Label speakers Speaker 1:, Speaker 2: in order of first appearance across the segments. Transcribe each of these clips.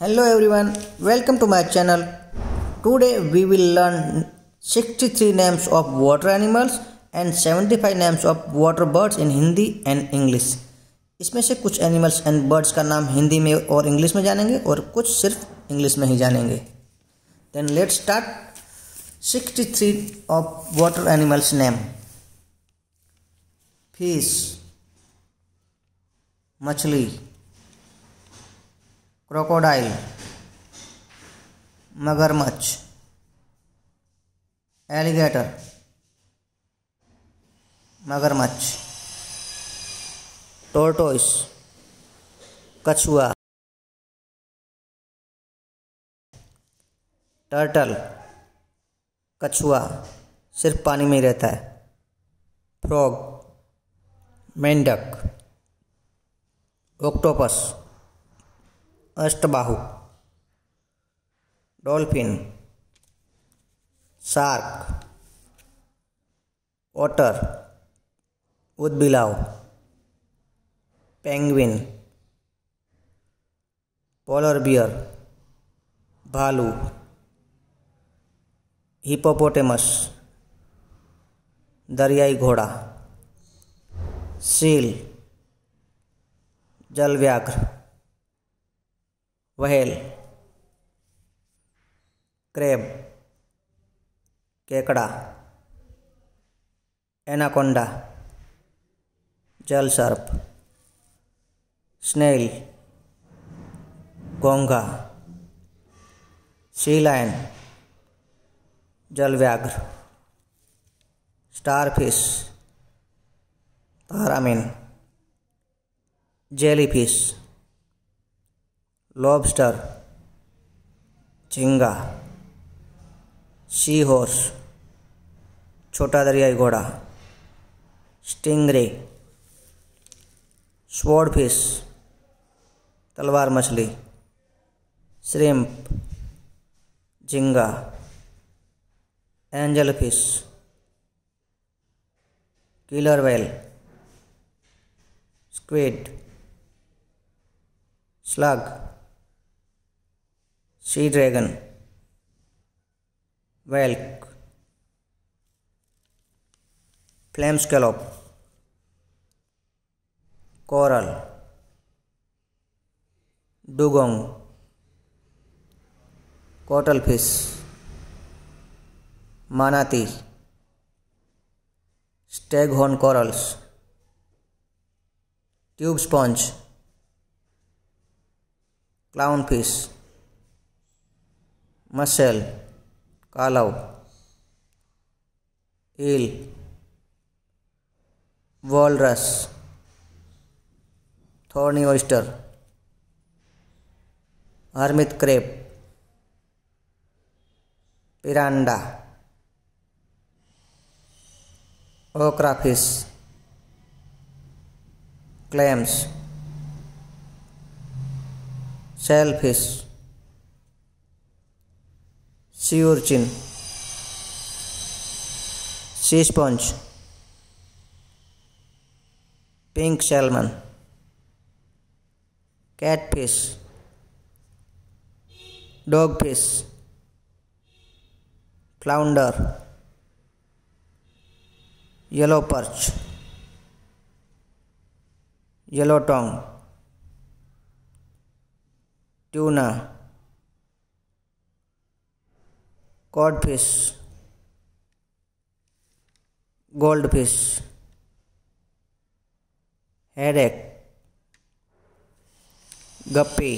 Speaker 1: Hello everyone, welcome to my channel. Today we will learn 63 names of water animals and 75 names of water birds in Hindi and English. इसमें से कुछ animals and birds का नाम हिंदी में और English में जानेंगे और कुछ सिर्फ़ इंग्लिश में ही जानेंगे then let start 63 of water animals name fish मछली क्रोकोडाइल मगरमच्छ एलिगेटर मगरमच्छ टोर्टोइस कछुआ टर्टल कछुआ सिर्फ़ पानी में ही रहता है। फ्रॉग मेंढक ऑक्टोपस अष्टबाहु। डॉल्फिन शार्क ओटर उदबिलाव पेंगुइन पोलर बियर भालू हिपोपोटेमस दरियाई घोड़ा सील जल वहेल, क्रेब, केकड़ा, एनाकोंडा, जल सर्प, स्नेल, गोंगा सी लायन जल व्याघ्र स्टारफिश तारामीन जेलीफिश लॉबस्टर झिंगा सी हॉर्स छोटा दरियाई घोड़ा स्टिंगरे स्वॉर्ड फ़िश तलवार मछली श्रिम्प झिंगा angelfish killer whale squid slug sea dragon, whelk, flame scallop, coral, dugong, cuttlefish, manatee, mussel कालाव eel walrus thorny oyster hermit crab piranha ओक्राफिस clams sailfish piranha ओक्राफिस clams sailfish sea urchin, sea sponge, pink salmon, catfish, dogfish, flounder, yellow perch, cod fish gold fish haddock guppy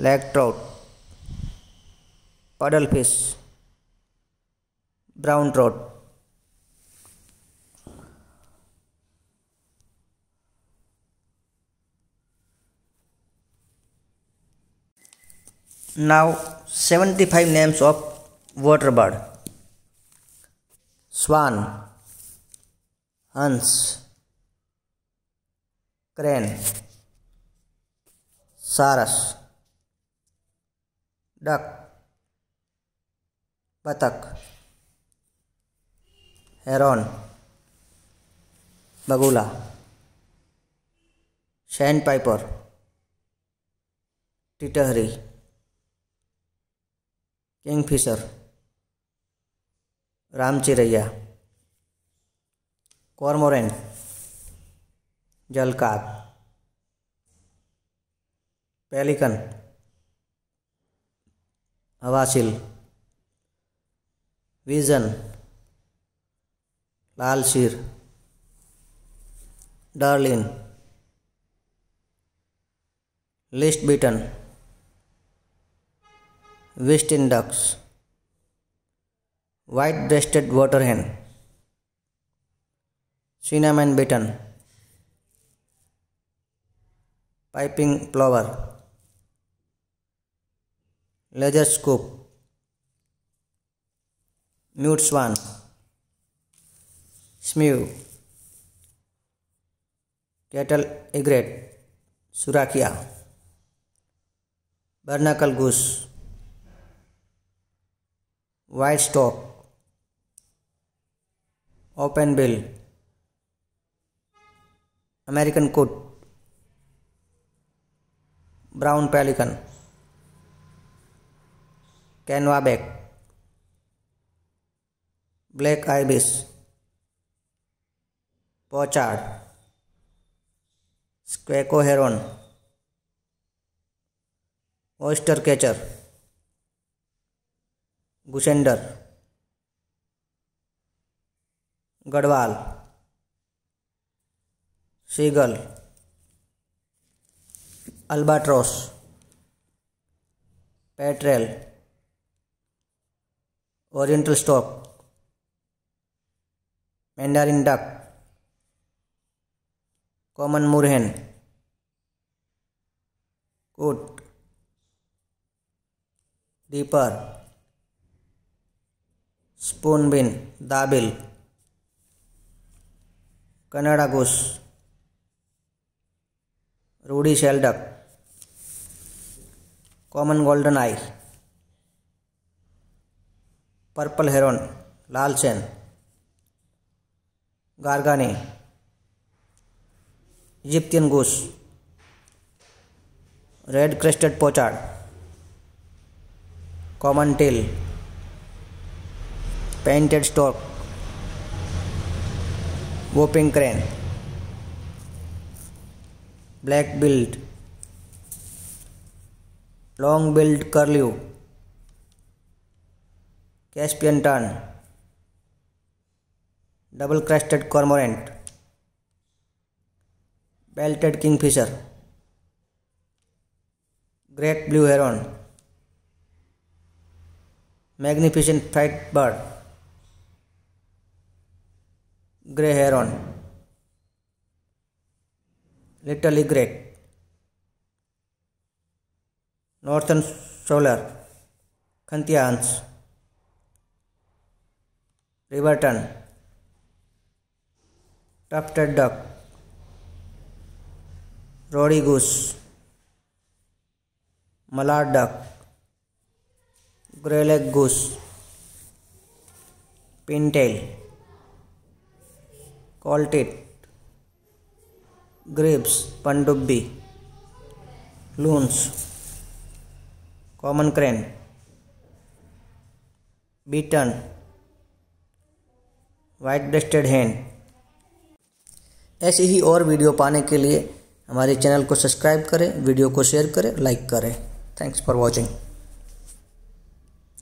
Speaker 1: lake trout paddle fish brown trout now seventy five names of water bird swan हंस crane सारस duck बतख heron बगुला sandpiper टिटहरी kingfisher रामचिरैया cormorant जलकाक pelican हवासिल wigeon लाल शीर डार्लिन least bittern west index white breasted water hen cinnamon bittern piping plover lesser scaup mute swan smew cattle egret सुराखिया barnacle goose white stork open bill American coot brown pelican canvasback black ibis pochard squacco heron oystercatcher goosander gadwall seagull albatross petrel oriental stork mandarin duck common moorhen coot dipper spoonbill Dabil Canada goose ruddy shelduck common golden eye purple heron लाल चैन garganey Egyptian goose red crested pochard common teal painted stork whooping crane black billed long billed curlew Caspian tern double crested cormorant belted kingfisher great blue heron magnificent fight bird grey heron little egret, northern solar, Khanthians, Riverton, tufted duck, Roddy goose, mallard duck, grey leg goose, pintail, colted, grapes, pandubbi, loons, common crane, beaten, white breasted hen ऐसी ही और video पाने के लिए हमारे channel को subscribe करें video को शेयर करें लाइक करें। Thanks for watching